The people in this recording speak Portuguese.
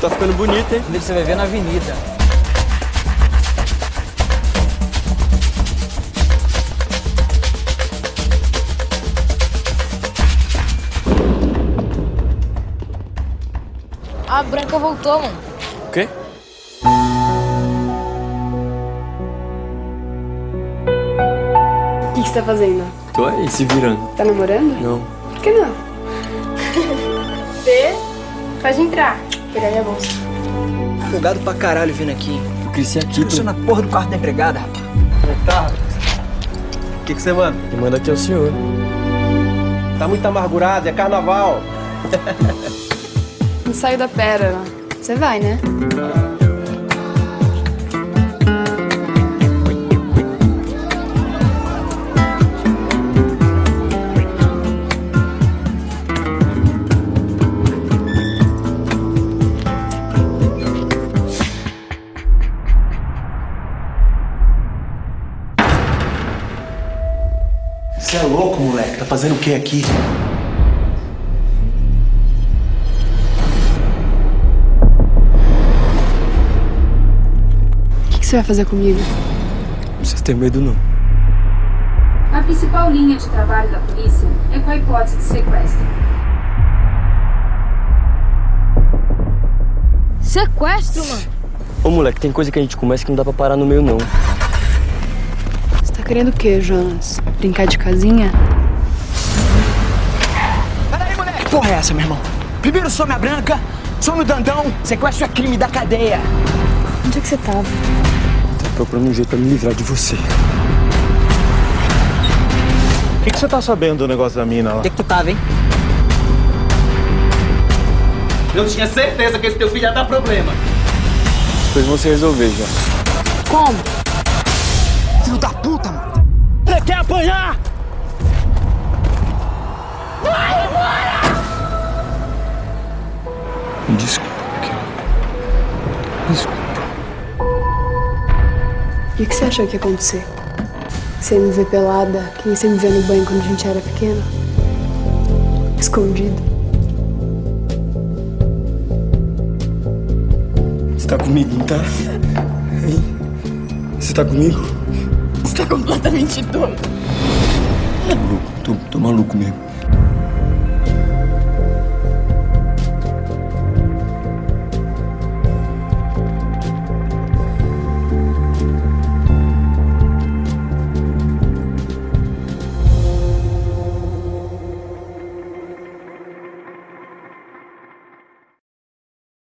Tá ficando bonito, hein? Você vai ver na avenida. A Branca voltou, mano. O quê? O que, que você tá fazendo? Tô aí, se virando. Tá namorando? Não. Por que não? Fê, pode entrar. Vou pegar minha bolsa. Folgado pra caralho vindo aqui. Eu cresci aqui, Eu sou na porra do quarto da empregada, rapaz. Tá. O que, que você manda? Quem manda aqui é o senhor. Tá muito amargurado, é carnaval. Não saiu da pérola. Você vai, né? Você é louco, moleque. Tá fazendo o que aqui? O que, que você vai fazer comigo? Não precisa ter medo, não. A principal linha de trabalho da polícia é com a hipótese de sequestro. Sequestro, mano. Ô, moleque, tem coisa que a gente começa que não dá pra parar no meio, não. Você querendo o quê, Jonas? Brincar de casinha? Peraí, moleque! Que porra é essa, meu irmão? Primeiro some a branca, some o dandão, sequestro é crime da cadeia. Onde é que você tava? Tô procurando um jeito pra me livrar de você. O que, que você tá sabendo do negócio da mina lá? Onde é que tu tava, hein? Eu tinha certeza que esse teu filho ia dar problema. As coisas vão se resolver já. Como? Desculpa. Desculpa. O que, que você achou que ia acontecer? Você ia me ver pelada, que nem você me via no banho quando a gente era pequeno? Escondido. Você tá comigo, não tá? Hein? Você tá comigo? Você tá completamente doido. Tô, tô maluco mesmo.